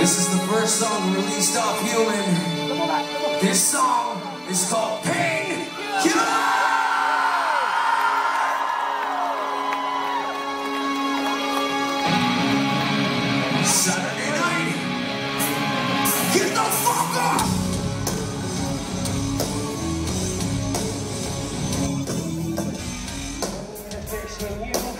This is the first song released off Human. This song is called Ping Human. Saturday night, get the fuck off! When you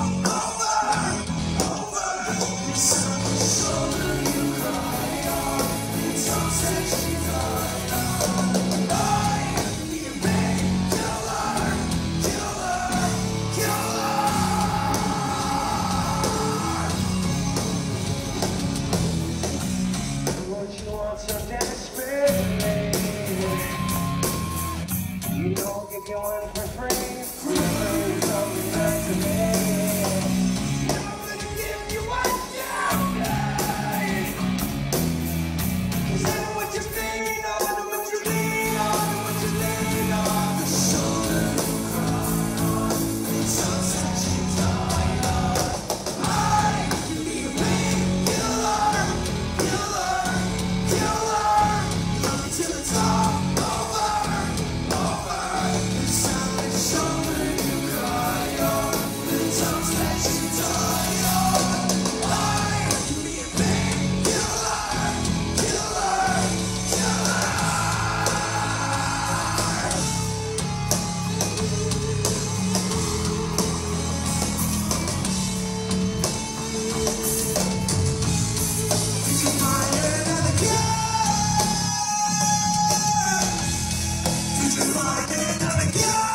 going Yeah.